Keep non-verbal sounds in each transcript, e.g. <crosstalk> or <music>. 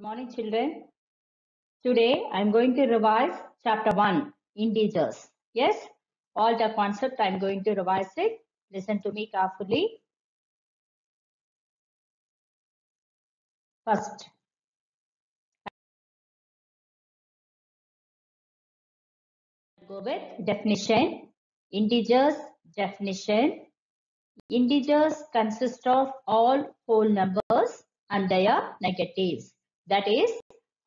Good morning, children. Today I am going to revise chapter 1 integers. Yes, all the concept I am going to revise it. Listen to me carefully. First, go with definition. Integers definition. Integers consist of all whole numbers and their negatives. That is,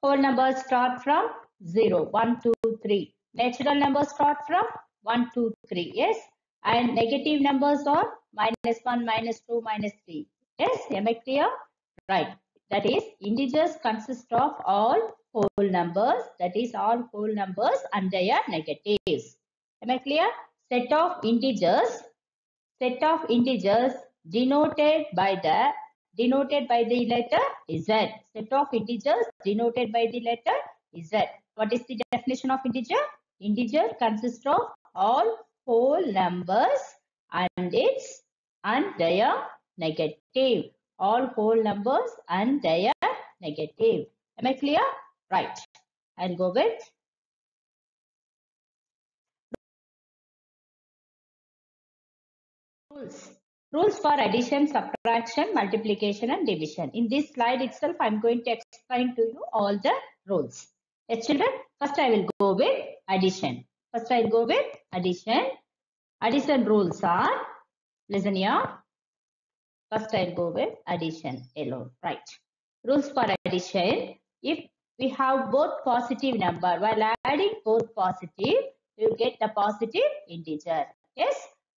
whole numbers start from 0, 1, 2, 3. Natural numbers start from 1, 2, 3. Yes. And negative numbers are minus 1, minus 2, minus 3. Yes. Am I clear? Right. That is, integers consist of all whole numbers. That is, all whole numbers and their negatives. Am I clear? Set of integers. Set of integers denoted by the denoted by the letter Z. Set of integers denoted by the letter Z. What is the definition of integer? Integer consists of all whole numbers and its and their negative. All whole numbers and their negative. Am I clear? Right. I'll go with rules. Rules for addition, subtraction, multiplication and division. In this slide itself, I'm going to explain to you all the rules. Yes, children, first I will go with addition. First I'll go with addition. Addition rules are, listen here. First I'll go with addition alone. Right. Rules for addition. If we have both positive number, while adding both positive, you get the positive integer. Yes.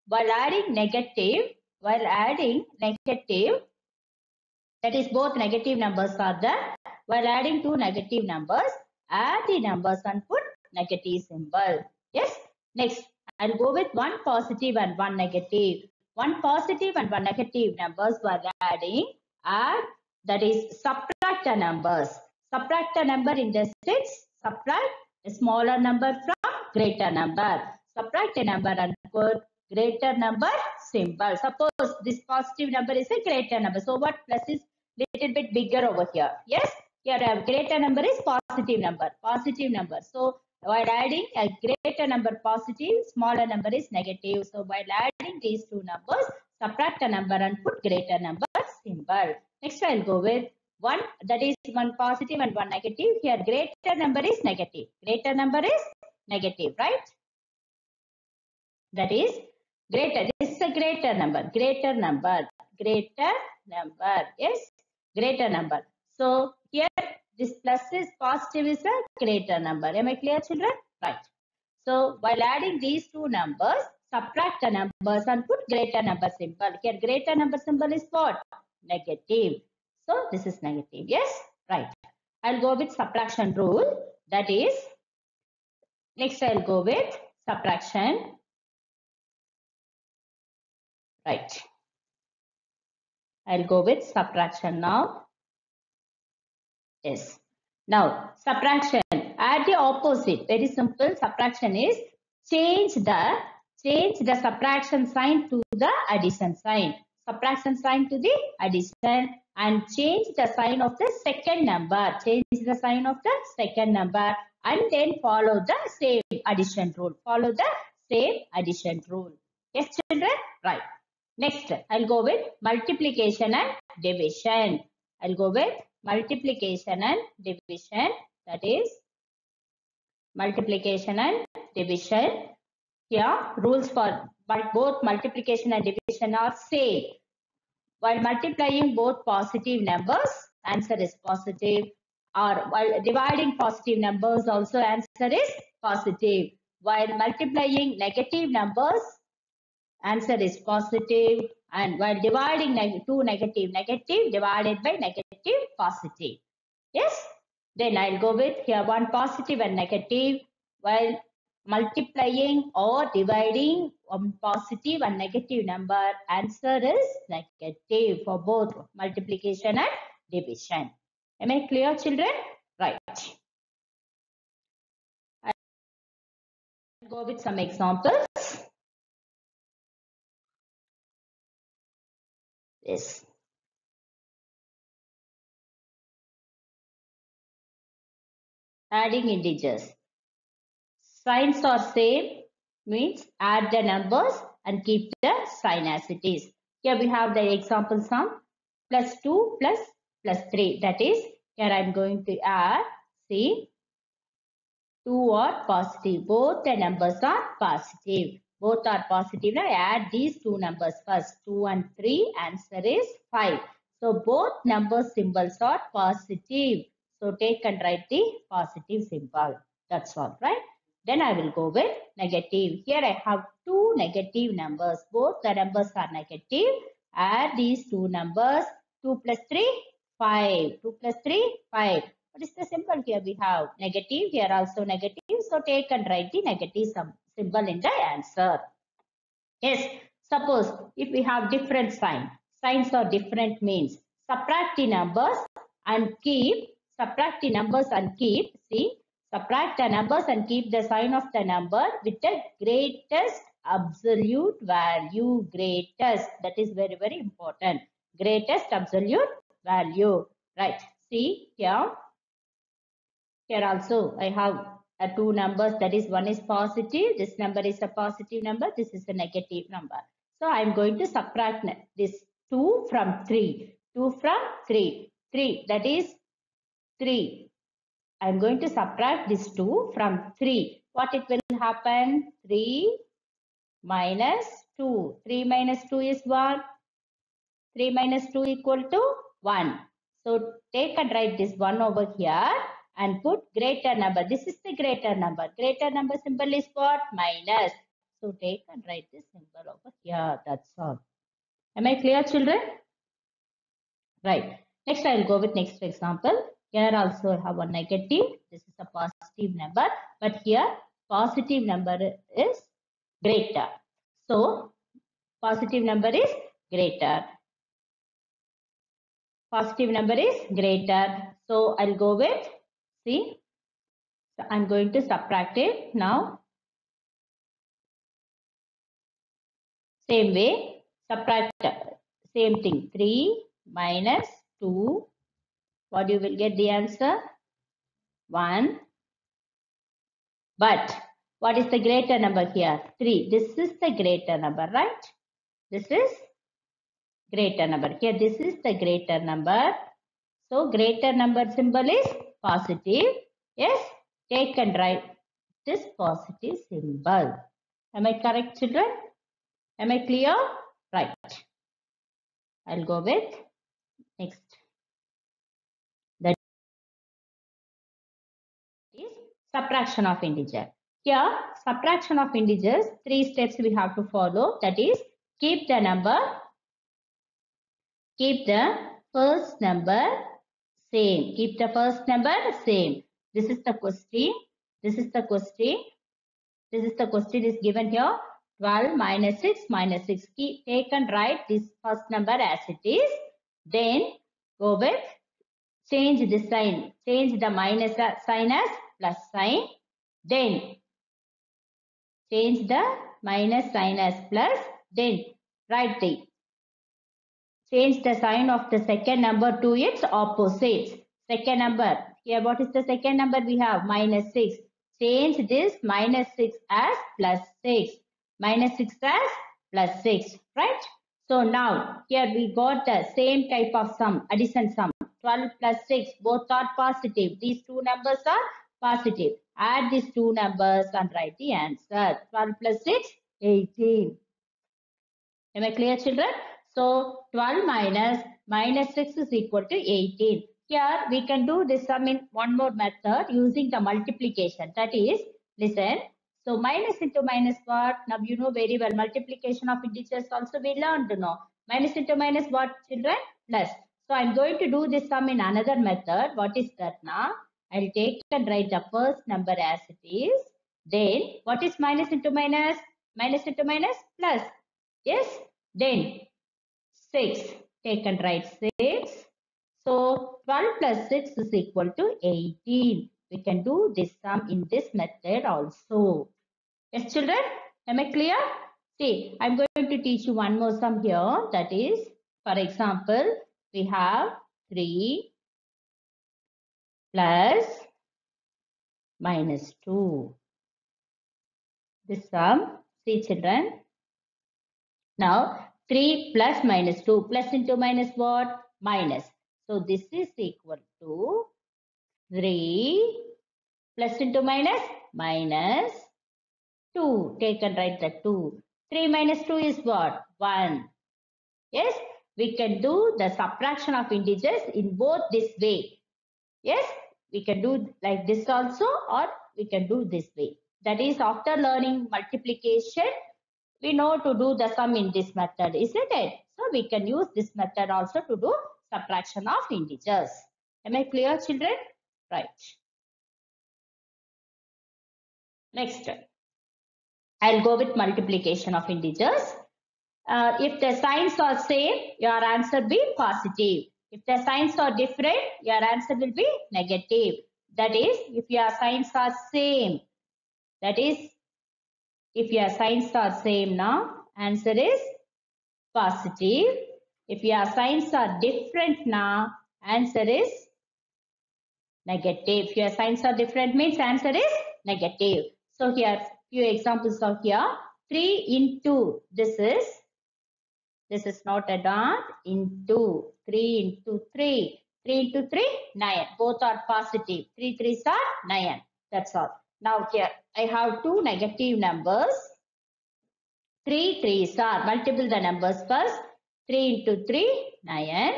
While adding negative, while adding negative, that is both negative numbers are there. While adding two negative numbers, add the numbers and put negative symbol. Yes. Next, I'll go with one positive and one negative. One positive and one negative numbers while adding, add that is subtract the numbers. Subtract the number in the six, subtract a smaller number from greater number. Subtract a number and put greater number Suppose this positive number is a greater number. So what plus is little bit bigger over here. Yes, here a greater number is positive number. Positive number. So while adding a greater number positive, smaller number is negative. So while adding these two numbers, subtract a number and put greater number symbol. Next I'll go with one that is one positive and one negative. Here greater number is negative. Greater number is negative, right? That is greater. This is a greater number. Greater number. Greater number. Yes. Greater number. So here this plus is positive is a greater number. Am I clear children? Right. So while adding these two numbers, subtract the numbers and put greater number symbol. Here greater number symbol is what? Negative. So this is negative. Yes? Right. I'll go with subtraction rule. That is, next I'll go with subtraction. Right. I'll go with subtraction now. Yes. Now, subtraction. At the opposite. Very simple. Subtraction is change the change the subtraction sign to the addition sign. Subtraction sign to the addition and change the sign of the second number. Change the sign of the second number and then follow the same addition rule. Follow the same addition rule. Yes, children? Right. Next, I'll go with multiplication and division. I'll go with multiplication and division. That is multiplication and division. Here, rules for both multiplication and division are same. While multiplying both positive numbers, answer is positive. Or while dividing positive numbers, also answer is positive. While multiplying negative numbers, answer is positive and while dividing neg two negative negative divided by negative positive. Yes? Then i'll go with here one positive and negative while multiplying or dividing one positive and negative number. Answer is negative for both multiplication and division. Am i clear children? Right. I'll go with some examples this. adding integers. Signs are same means add the numbers and keep the sign as it is. Here we have the example sum plus 2 plus plus 3. That is, here I am going to add, see, 2 are positive. Both the numbers are positive. Both are positive. Now add these two numbers first. 2 and 3. Answer is 5. So both number symbols are positive. So take and write the positive symbol. That's all, right? Then I will go with negative. Here I have two negative numbers. Both the numbers are negative. Add these two numbers. 2 plus 3, 5. 2 plus 3, 5. What is the symbol here? We have negative. Here also negative. So take and write the negative symbol in the answer. Yes. Suppose if we have different sign. Signs are different means. Subtract the numbers and keep. Subtract the numbers and keep. See subtract the numbers and keep the sign of the number with the greatest absolute value greatest that is very very important greatest absolute value right see here here also i have uh, two numbers that is one is positive this number is a positive number this is a negative number so i'm going to subtract this 2 from 3 2 from 3 3 that is 3 I'm going to subtract this 2 from 3. What it will happen? 3 minus 2. 3 minus 2 is 1 3 minus 2 equal to 1. So take and write this 1 over here and put greater number. This is the greater number. Greater number symbol is what? Minus. So take and write this symbol over here. That's all. Am I clear children? Right. Next I will go with next example. Here also have a negative. This is a positive number. But here positive number is greater. So positive number is greater. Positive number is greater. So I'll go with, see, so I'm going to subtract it now. Same way, subtract, same thing, 3 minus 2 what you will get the answer? 1. But what is the greater number here? 3. This is the greater number, right? This is greater number. Here, this is the greater number. So, greater number symbol is positive. Yes, take and write this positive symbol. Am I correct, children? Am I clear? Right. I'll go with next. That is subtraction of integer. Here, subtraction of integers, three steps we have to follow. That is, keep the number, keep the first number same. Keep the first number same. This is the question. This is the question. This is the question is given here. 12 minus 6 minus 6. Keep, take and write this first number as it is. Then go with change the sign. Change the minus sign as plus sign. Then change the minus sign as plus. Then write the change the sign of the second number to its opposite. Second number. Here what is the second number we have? Minus 6. Change this minus 6 as plus 6. Minus 6 as plus 6. Right? So now here we got the same type of sum, addition sum. 12 plus 6 both are positive. These two numbers are positive. Add these two numbers and write the answer. 12 plus 6, 18. Am I clear children? So 12 minus minus 6 is equal to 18. Here we can do this sum in one more method using the multiplication. That is, listen. So minus into minus what? Now you know very well multiplication of integers also we learned to know. Minus into minus what children? Plus. So I'm going to do this sum in another method. What is that now? I'll take and write the first number as it is. Then what is minus into minus? Minus into minus plus. Yes. Then 6. Take and write 6. So 12 plus 6 is equal to 18. We can do this sum in this method also. Yes children? Am I clear? See, I'm going to teach you one more sum here. That is, for example, we have 3 plus minus 2. This sum, see children. Now 3 plus minus 2 plus into minus what? Minus. So this is equal to 3 plus into minus minus 2. Take and write the 2. 3 minus 2 is what? 1. Yes, we can do the subtraction of integers in both this way. Yes, we can do like this also or we can do this way. That is after learning multiplication, we know to do the sum in this method, isn't it? So we can use this method also to do subtraction of integers. Am I clear children? Right. Next, I'll go with multiplication of integers. Uh, if the signs are same, your answer will be positive. If the signs are different, your answer will be negative. That is, if your signs are same, that is, if your signs are same now, answer is positive. If your signs are different now, answer is negative. If your signs are different means answer is negative. So here, few examples are here. 3 into this is this is not a dot. Into 3 into 3. 3 into 3, 9. Both are positive. 3 3s are 9. That's all. Now here, I have two negative numbers. 3 3s are, multiple the numbers first. 3 into 3, 9.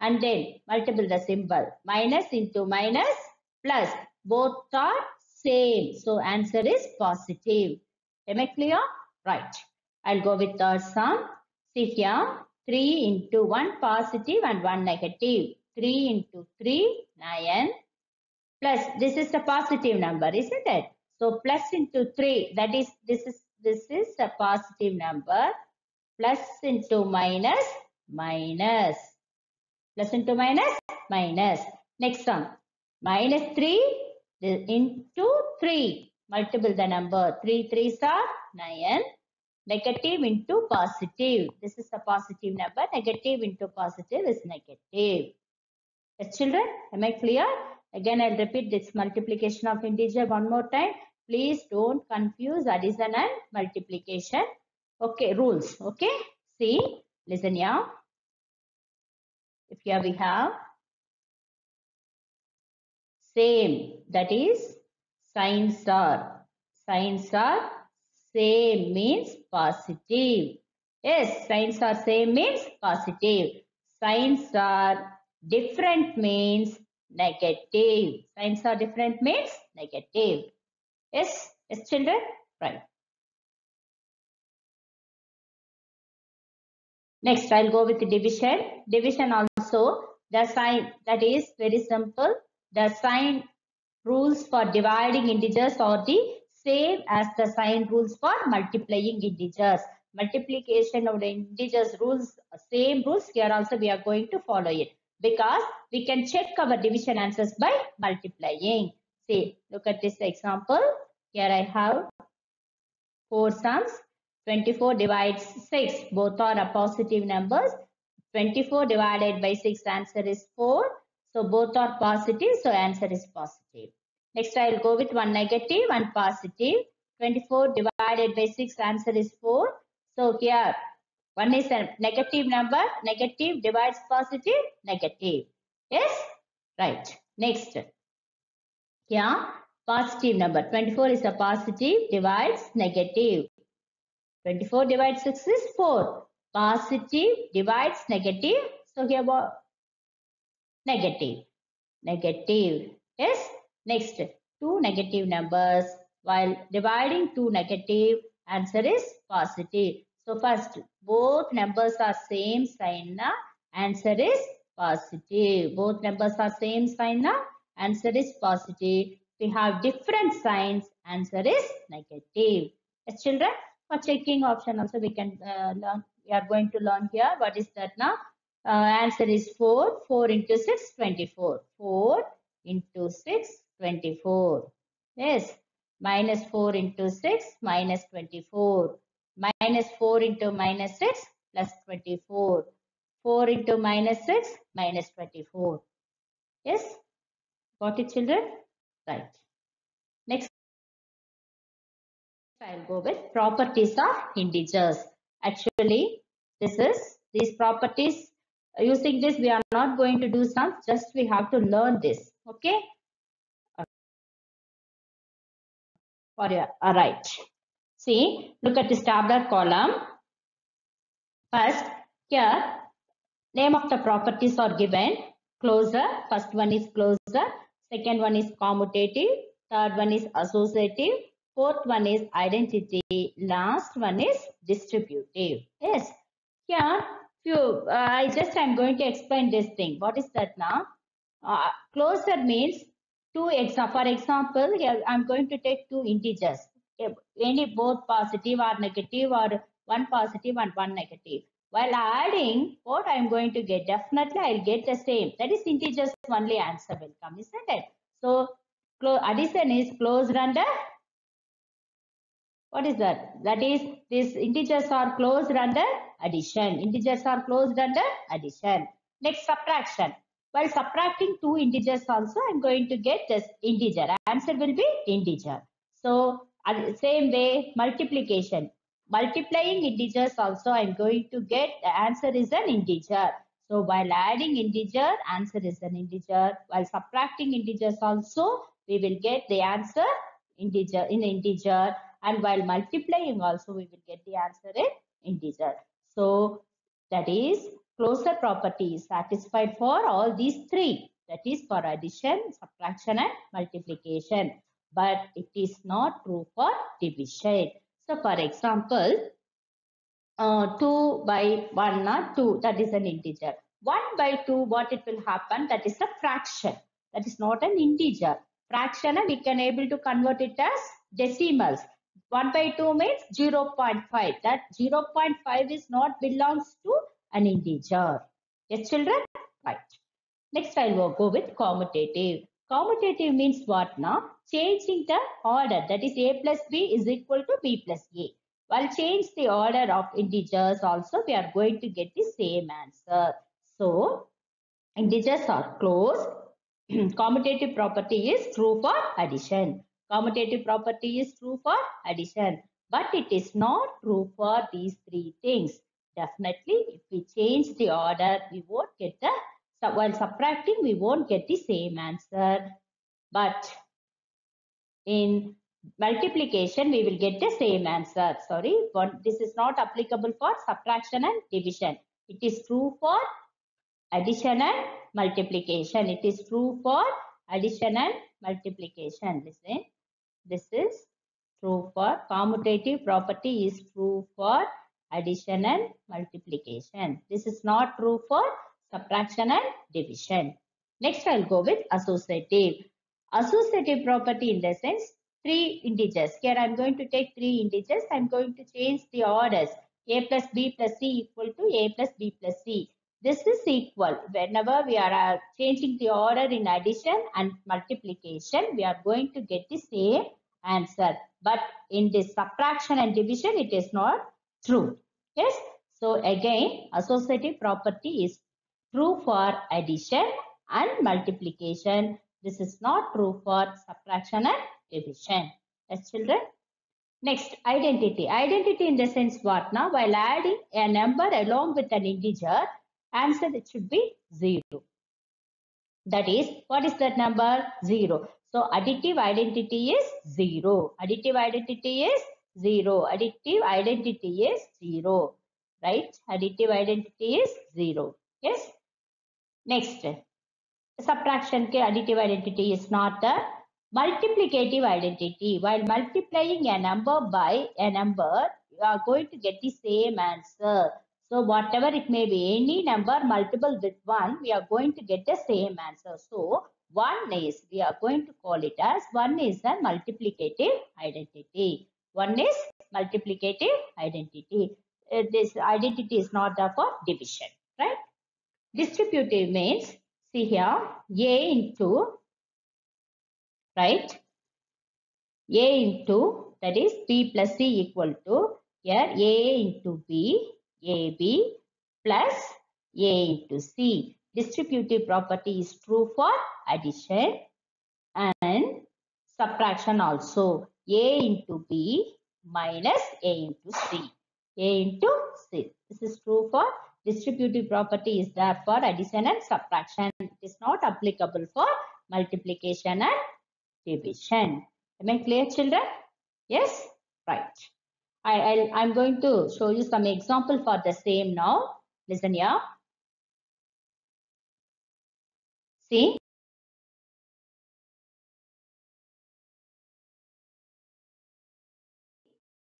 And then multiple the symbol. Minus into minus, plus. Both are same. So answer is positive. Am I clear? Right. I'll go with the sum. See here, 3 into 1 positive and 1 negative. 3 into 3, 9. Plus, this is a positive number, isn't it? So, plus into 3, that is, this is, this is a positive number. Plus into minus, minus. Plus into minus, minus. Next one, minus 3 into 3. Multiple the number. 3 3 are 9 negative into positive. This is a positive number. Negative into positive is negative. Yes, children, am I clear? Again, I'll repeat this multiplication of integer one more time. Please don't confuse addition and multiplication. Okay, rules. Okay, see, listen here. If here we have same, that is signs are, signs are same means positive. Yes, signs are same means positive. Signs are different means negative. Signs are different means negative. Yes, yes children? Right. Next, I'll go with division. Division also, the sign that is very simple. The sign rules for dividing integers are the same as the sign rules for multiplying integers. Multiplication of the integers rules, same rules here also we are going to follow it because we can check our division answers by multiplying. See, look at this example. Here I have four sums. 24 divides 6. Both are positive numbers. 24 divided by 6 answer is 4. So both are positive. So answer is positive. Next, I will go with one negative, one positive. 24 divided by 6, answer is 4. So here, one is a negative number. Negative divides positive, negative. Yes? Right. Next. Here, positive number. 24 is a positive, divides negative. 24 divides 6 is 4. Positive divides negative. So here, what? Negative. Negative. Yes? Next, two negative numbers. While dividing two negative, answer is positive. So first, both numbers are same sign. Na? Answer is positive. Both numbers are same sign. Na? Answer is positive. We have different signs. Answer is negative. Yes, children, for checking option also we can uh, learn. We are going to learn here. What is that now? Uh, answer is 4. 4 into 6, 24. 4 into 6, 24. Yes, minus 4 into 6 minus 24. Minus 4 into minus 6 plus 24. 4 into minus 6 minus 24. Yes, got it children? Right. Next, I'll go with properties of integers. Actually, this is these properties. Using this, we are not going to do some. Just we have to learn this. Okay. All right. See, look at this tabular column. First, here, name of the properties are given. Closure. First one is closure. Second one is commutative. Third one is associative Fourth one is identity. Last one is distributive. Yes. Here, few, uh, I just I'm going to explain this thing. What is that now? Uh, closure means two exa For example, here I'm going to take two integers. Any both positive or negative or one positive and one negative. While adding, what I'm going to get? Definitely I'll get the same. That is integers only answer will come, isn't it? So addition is closed under what is that? That is, these integers are closed under addition. Integers are closed under addition. Next, subtraction. While subtracting two integers also, I'm going to get this integer. Answer will be integer. So, same way, multiplication. Multiplying integers also, I'm going to get the answer is an integer. So, while adding integer, answer is an integer. While subtracting integers also, we will get the answer integer in integer and while multiplying also we will get the answer in integer. So that is closure property is satisfied for all these three that is for addition, subtraction and multiplication but it is not true for division. So for example, uh, 2 by 1 not 2 that is an integer. 1 by 2 what it will happen that is a fraction that is not an integer. Fraction we can able to convert it as decimals. 1 by 2 means 0.5. That 0.5 is not belongs to an integer. Yes, children? Right. Next, I will go with commutative. Commutative means what now? Changing the order. That is a plus b is equal to b plus a. While change the order of integers also, we are going to get the same answer. So, integers are closed. <clears throat> commutative property is true for addition. Commutative property is true for addition, but it is not true for these three things. Definitely, if we change the order, we won't get the, while subtracting, we won't get the same answer. But in multiplication, we will get the same answer. Sorry, this is not applicable for subtraction and division. It is true for addition and multiplication. It is true for addition and multiplication. Listen. This is true for commutative property is true for addition and multiplication. This is not true for subtraction and division. Next, I'll go with associative. Associative property in the sense three integers. Here I'm going to take three integers. I'm going to change the orders. A plus B plus C equal to A plus B plus C. This is equal. Whenever we are uh, changing the order in addition and multiplication, we are going to get the same answer. But in this subtraction and division, it is not true. Yes. So again, associative property is true for addition and multiplication. This is not true for subtraction and division. Yes, children. Next, identity. Identity in the sense what now? While adding a number along with an integer, answer it should be 0. That is, what is that number? 0. So additive identity is 0. Additive identity is 0. Additive identity is 0. Right? Additive identity is 0. Yes? Next, subtraction ke additive identity is not the multiplicative identity. While multiplying a number by a number, you are going to get the same answer. So whatever it may be, any number multiple with 1, we are going to get the same answer. So 1 is, we are going to call it as 1 is a multiplicative identity. 1 is multiplicative identity. Uh, this identity is not there for division, right? Distributive means, see here, A into, right? A into, that is B plus C equal to, here A into B AB plus A into C. Distributive property is true for addition and subtraction also. A into B minus A into C. A into C. This is true for distributive property is there for addition and subtraction. It is not applicable for multiplication and division. Am I clear children? Yes? Right. I, I'll, I'm going to show you some example for the same now. Listen here. See,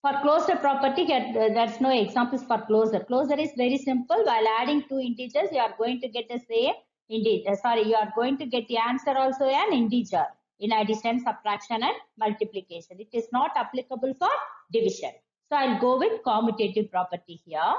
For closure property, here, uh, there's no examples for closure. Closure is very simple. While adding two integers, you are going to get the same integer. Sorry, you are going to get the answer also an integer in addition, subtraction and multiplication. It is not applicable for division. So I'll go with commutative property here.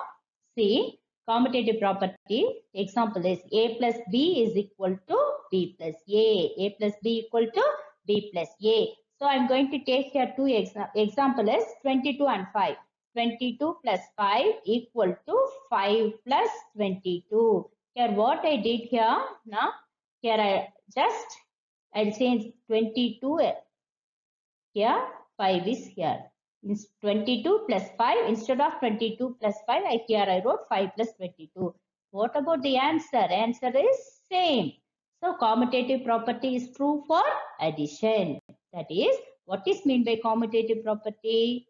See, commutative property example is a plus b is equal to b plus a. a plus b equal to b plus a. So I'm going to take here two exa example is 22 and 5. 22 plus 5 equal to 5 plus 22. Here what I did here now here I just I'll change 22 eh, here 5 is here. 22 plus 5 instead of 22 plus 5 I here I wrote 5 plus 22. What about the answer? Answer is same. So commutative property is true for addition. That is, what is meant by commutative property?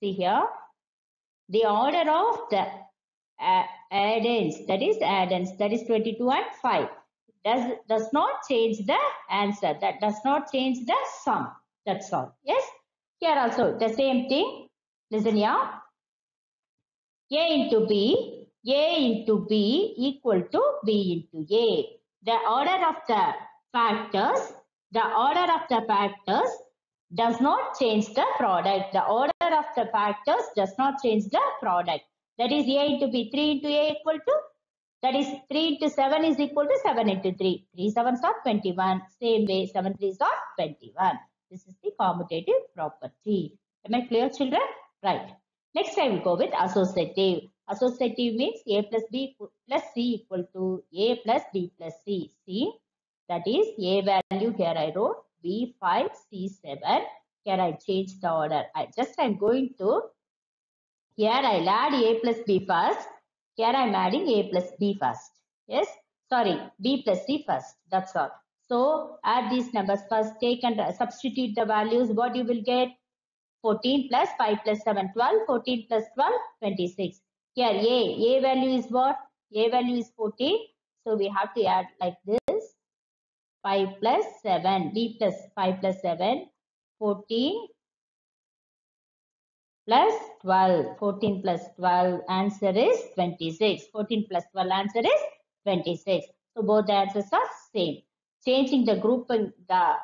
See here, the order of the addends, that is addends, that is 22 and 5, does, does not change the answer. That does not change the sum. That's all. Yes? Here also, the same thing. Listen here. A into B, A into B equal to B into A. The order of the factors the order of the factors does not change the product. The order of the factors does not change the product. That is A into B. 3 into A equal to, that is 3 into 7 is equal to 7 into 3. 3 7s are 21. Same way, 7 3s are 21. This is the commutative property. Am I clear children? Right. Next I will go with associative. Associative means A plus B plus C equal to A plus B plus C. See? That is A value here I wrote B5, C7. Here I change the order. I just I'm going to, here I'll add A plus B first. Here I'm adding A plus B first. Yes, sorry, B plus C first. That's all. So add these numbers first, take and substitute the values. What you will get? 14 plus 5 plus 7, 12. 14 plus 12, 26. Here A, A value is what? A value is 14. So we have to add like this. 5 plus 7, b plus 5 plus 7, 14 plus 12, 14 plus 12, answer is 26. 14 plus 12, answer is 26. So both the answers are same. Changing the group and the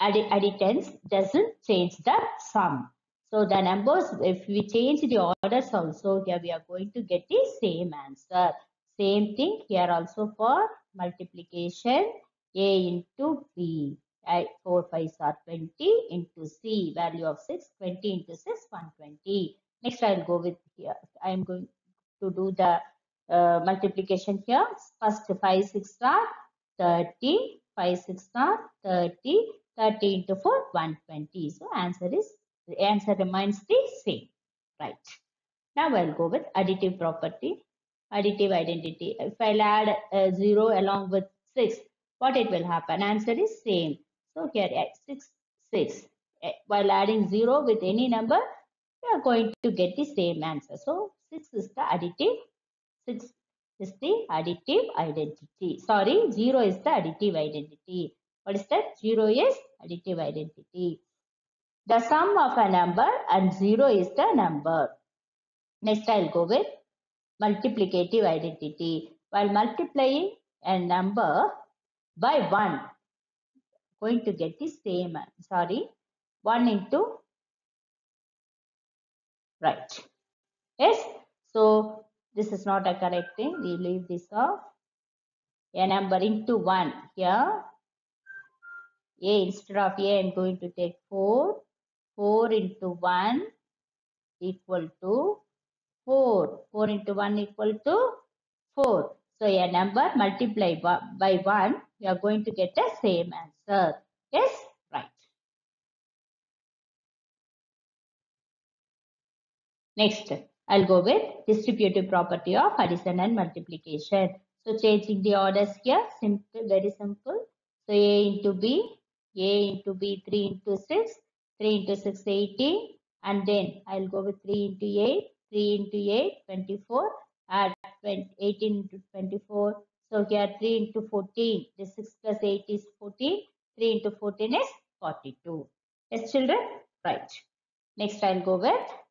additions doesn't change the sum. So the numbers, if we change the orders also, here we are going to get the same answer. Same thing here also for multiplication a into B. I, 4 5 are 20 into C. Value of 6, 20 into 6, 120. Next, I'll go with here. I am going to do the uh, multiplication here. First, 5 6 are 30. 5 6 are 30. 30 into 4, 120. So, answer is, the answer remains the same. Right. Now, I'll go with additive property. Additive identity. If I'll add a 0 along with 6, what it will happen? Answer is same. So here 6, 6. Eh, while adding 0 with any number, you are going to get the same answer. So 6 is the additive. 6 is the additive identity. Sorry, 0 is the additive identity. What is that? 0 is additive identity. The sum of a number and 0 is the number. Next, I'll go with multiplicative identity. While multiplying a number by 1 going to get the same sorry. 1 into right. Yes? So this is not a correct thing. We leave this off. A number into 1 here. A instead of a i'm going to take 4 4 into 1 equal to 4 4 into 1 equal to 4 so a number multiplied by 1 you are going to get the same answer. Yes, right. Next, I'll go with distributive property of addition and multiplication. So changing the orders here, simple, very simple. So A into B, A into B, 3 into 6, 3 into 6, 18. And then I'll go with 3 into 8, 3 into 8, 24. Add 20, 18 into 24. So here 3 into 14, the 6 plus 8 is 14. 3 into 14 is 42. Yes, children? Right. Next, I'll go with